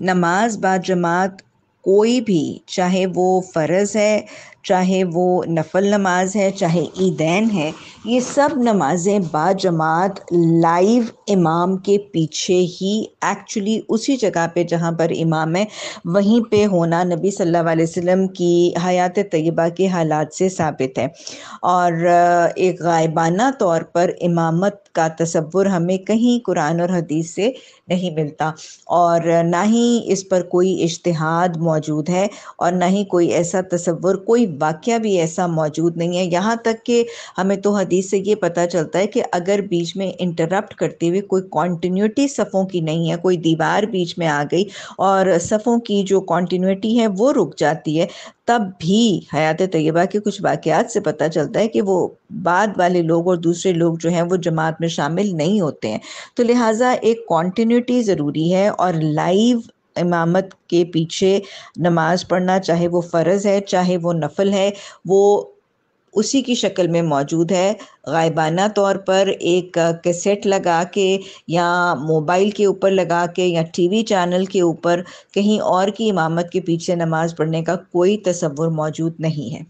नमाज़ बाद जमात कोई भी चाहे वो फ़र्ज़ है चाहे वो नफल नमाज़ है, चाहे ईदैन है, ये सब नमाज़ें बाजमात लाइव इमाम के पीछे ही एक्चुअली उसी जगह पे जहाँ पर इमाम है, वहीं पे होना नबी सल्लल्लाहु अलैहि वसल्लम की हयात तय्यबा के हालात से साबित है। और एक गायबाना तौर पर इमामत का तस्वुर हमें कहीं कुरान और हदीस से नहीं मिलता। और ना ही इस पर कोई इश्तहाद मौजूद है और ना ही कोई ऐसा तस्वुर, कोई वाक़ भी ऐसा मौजूद नहीं है। यहाँ तक कि हमें तो हदीस से ये पता चलता है कि अगर बीच में इंटरप्ट करते हुए कोई कॉन्टीन्यूटी सफ़ों की नहीं है, कोई दीवार बीच में आ गई और सफ़ों की जो कॉन्टीन्यूटी है वो रुक जाती है, तब भी हयात तय्यबा के कुछ वाक़ात से पता चलता है कि वो बाद वाले लोग और दूसरे लोग जो हैं वो जमात में शामिल नहीं होते हैं। तो लिहाजा एक कॉन्टीन्यूटी ज़रूरी है और लाइव इमामत के पीछे नमाज़ पढ़ना, चाहे वो फ़र्ज़ है, चाहे वो नफल है, वो उसी की शक्ल में मौजूद है। गायबाना तौर पर एक कैसेट लगा के या मोबाइल के ऊपर लगा के या टीवी चैनल के ऊपर कहीं और की इमामत के पीछे नमाज़ पढ़ने का कोई तस्वुर मौजूद नहीं है।